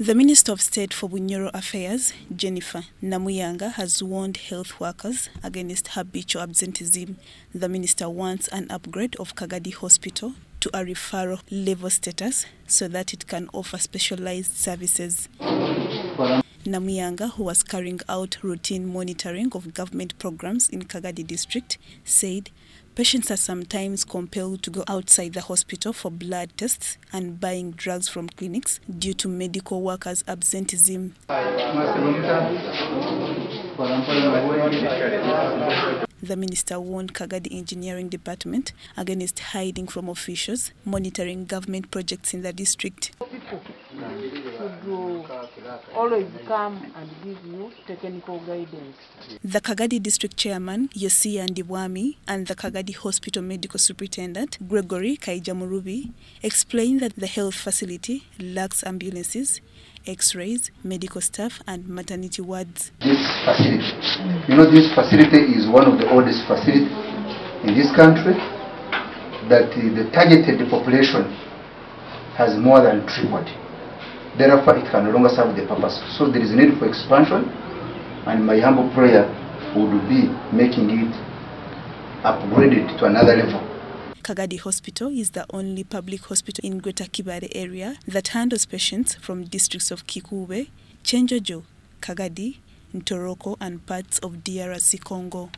The Minister of State for Bunyoro Affairs, Jennifer Namuyanga, has warned health workers against habitual absenteeism. The minister wants an upgrade of Kagadi Hospital to a referral level status so that it can offer specialized services. Namuyangu, who was carrying out routine monitoring of government programs in Kagadi district, said patients are sometimes compelled to go outside the hospital for blood tests and buying drugs from clinics due to medical workers' absenteeism. The minister warned Kagadi Engineering Department against hiding from officials monitoring government projects in the district. People should always come and give you technical guidance. The Kagadi District Chairman, Yosia Ndibwami, and the Kagadi Hospital Medical Superintendent, Gregory Kaijamurubi, explained that the health facility lacks ambulances, x-rays, medical staff, and maternity wards. this facility. You know, this facility is one of the oldest facilities in this country that the targeted population has more than tripled. Therefore, it can no longer serve the purpose. So there is a need for expansion, and my humble prayer would be making it upgraded to another level. Kagadi Hospital is the only public hospital in Greater Kibale area that handles patients from districts of Kikube, Chenjojo, Kagadi, Ntoroko, and parts of DRC Congo.